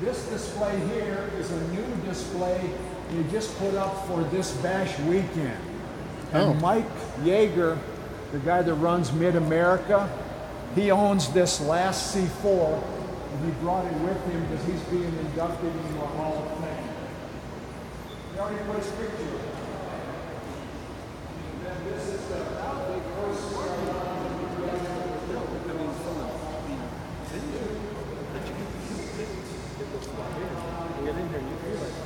This display here is a new display you just put up for this bash weekend. And Oh. Mike Yager, the guy that runs Mid America, he owns this last C4 and he brought it with him because he's being inducted into a Hall of Fame. He already put his picture. get in here, you feel like